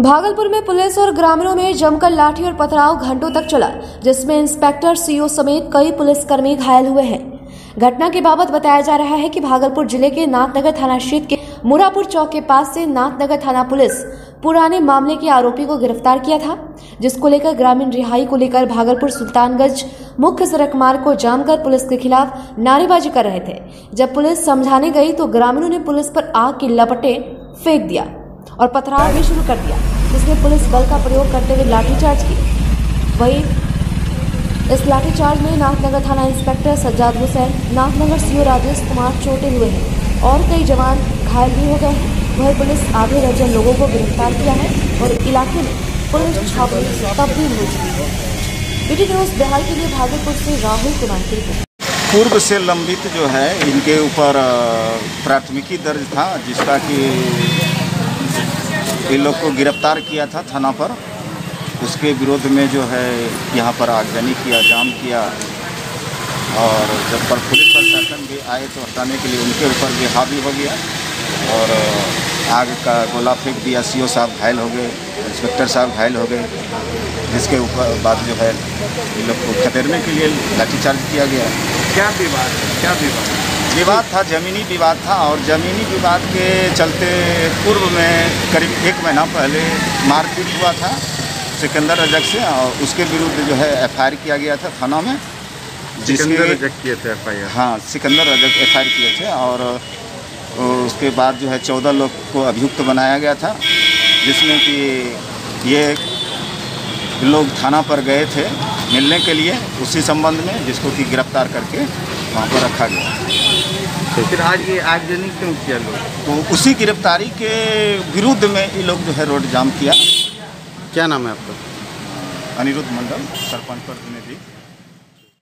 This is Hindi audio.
भागलपुर में पुलिस और ग्रामीणों में जमकर लाठी और पथराव घंटों तक चला, जिसमें इंस्पेक्टर सीओ समेत कई पुलिसकर्मी घायल हुए हैं। घटना के बाबत बताया जा रहा है कि भागलपुर ज़िले के नाथनगर थाना क्षेत्र के मुरापुर चौक के पास से नाथनगर थाना पुलिस पुराने मामले के आरोपी को गिरफ़्तार किया था, जिसको लेकर ग्रामीण रिहाई को लेकर भागलपुर सुल्तानगंज मुख्य सड़क मार्ग को जाम कर पुलिस के खिलाफ नारेबाजी कर रहे थे। जब पुलिस समझाने गई तो ग्रामीणों ने पुलिस पर आग की लपटे फेंक दिया और पथराव भी शुरू कर दिया जिसमें पुलिस बल का प्रयोग करते हुए लाठीचार्ज की वहीं इस लाठीचार्ज में नाथनगर थाना इंस्पेक्टर सज्जाद हुसैन, नाथनगर सीओ राजेश कुमार चोटे हुए हैं और कई जवान घायल भी हो गए हैं। वहीं पुलिस आधे दर्जन लोगों को गिरफ़्तार किया है और इलाके में पुलिस छापे तब्दील हो चुकी है। बीटी न्यूज़ बिहार के लिए भागलपुर से राहुल कुमार की रिपोर्ट। पूर्व से लंबित जो है, इनके ऊपर प्राथमिकी दर्ज था, जिसका कि इन लोग को गिरफ़्तार किया था थाना पर। उसके विरोध में जो है यहाँ पर आगजनी किया जाम किया और जब पर पुलिस प्रशासन भी आए तो हटाने के लिए उनके ऊपर भी हावी हो गया और आग का गोला फेंक दिया। सीओ साहब घायल हो गए इंस्पेक्टर साहब घायल हो गए जिसके ऊपर बाद जो है इन लोग को खदेड़ने के लिए लाठीचार्ज किया गया। क्या विवाद है क्या विवाद? विवाद था ज़मीनी विवाद था और ज़मीनी विवाद के चलते पूर्व में करीब एक महीना पहले मारपीट हुआ था। सिकंदर रजक से और उसके विरुद्ध जो है एफआईआर किया गया था थाना में सिकंदर रिजेक्ट किए थे एफ़ आई हाँ सिकंदर रजक एफ़ किए थे और उसके बाद जो है चौदह लोग को अभियुक्त बनाया गया था जिसमें कि ये लोग थाना पर गए थे मिलने के लिए उसी संबंध में जिसको कि गिरफ़्तार करके वहाँ पर रखा गया। फिर आज ये आगजनी क्यों किया लोग? तो उसी गिरफ्तारी के विरुद्ध में ये लोग जो है रोड जाम किया। क्या नाम है आपका? अनिरुद्ध मंडल सरपंच प्रतिनिधि।